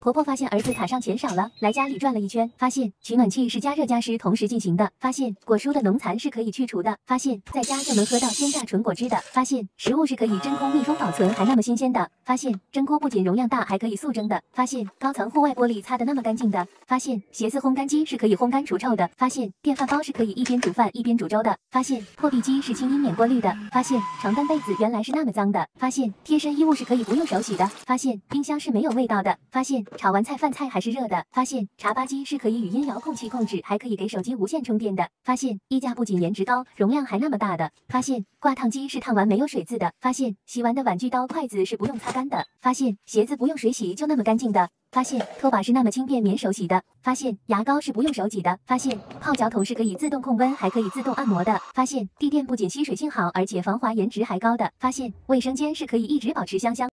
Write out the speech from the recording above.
婆婆发现儿子卡上钱少了，来家里转了一圈，发现取暖器是加热加湿同时进行的，发现果蔬的农残是可以去除的，发现在家就能喝到鲜榨纯果汁的，发现食物是可以真空密封保存还那么新鲜的，发现蒸锅不仅容量大还可以速蒸的，发现高层户外玻璃擦的那么干净的，发现鞋子烘干机是可以烘干除臭的，发现电饭煲是可以一边煮饭一边煮粥的，发现破壁机是清音免过滤的，发现床单被子原来是那么脏的，发现贴身衣物是可以不用手洗的，发现冰箱是没有味道的，发现炒完菜饭菜还是热的，发现茶吧机是可以语音遥控器控制，还可以给手机无线充电的，发现衣架不仅颜值高，容量还那么大的，发现挂烫机是烫完没有水渍的，发现洗完的碗具刀筷子是不用擦干的，发现鞋子不用水洗就那么干净的。发现拖把是那么轻便免手洗的，发现牙膏是不用手挤的，发现泡脚桶是可以自动控温还可以自动按摩的，发现地垫不仅吸水性好，而且防滑颜值还高的，发现卫生间是可以一直保持香香。